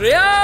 Ryan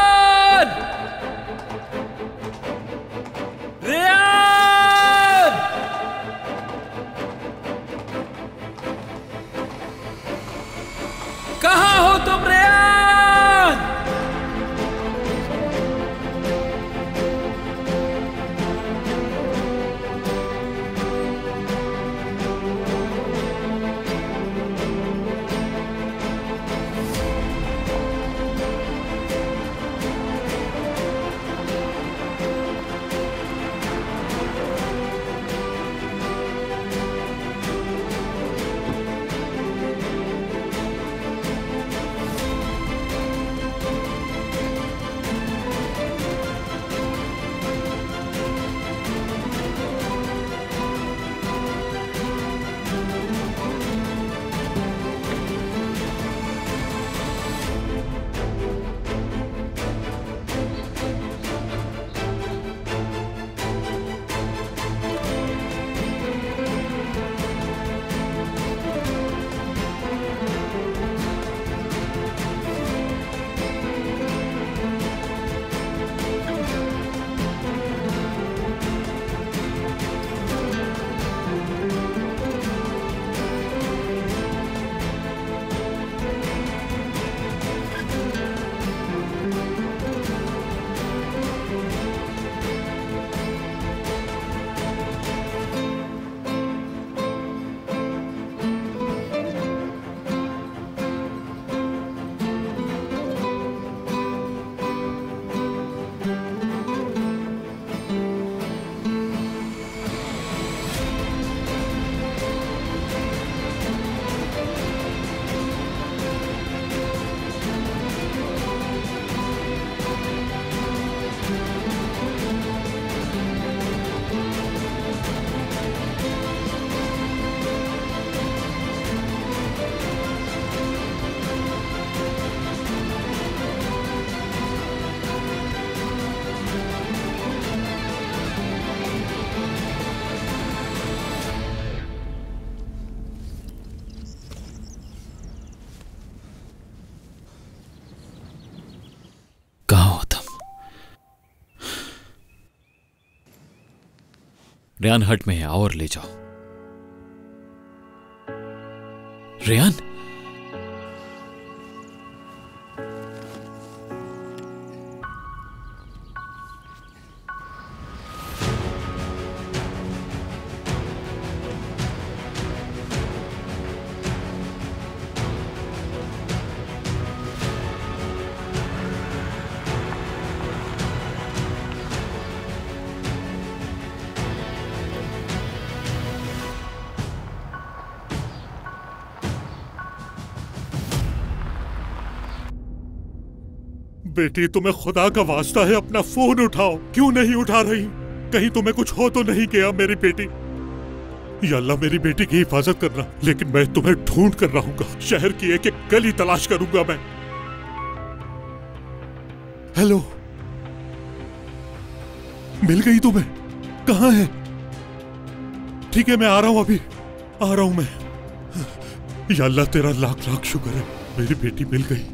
Ryan हट में है और ले जाओ। रेयान? बेटी, तुम्हें खुदा का वास्ता है, अपना फ़ोन उठाओ। क्यों नहीं उठा रही? कहीं तुम्हें कुछ हो तो नहीं गया मेरी बेटी। या अल्लाह मेरी बेटी की हिफाजत करना, लेकिन मैं तुम्हें ढूंढ कर रहूँगा। शहर की एक एक गली तलाश करूँगा मैं। हेलो। मिल गई तुम्हें? कहा है? ठीक है, मैं आ रहा हूँ अभी। आ रहा हूँ मैं। या अल्लाह तेरा लाख लाख शुक्र है, मेरी बेटी मिल गई।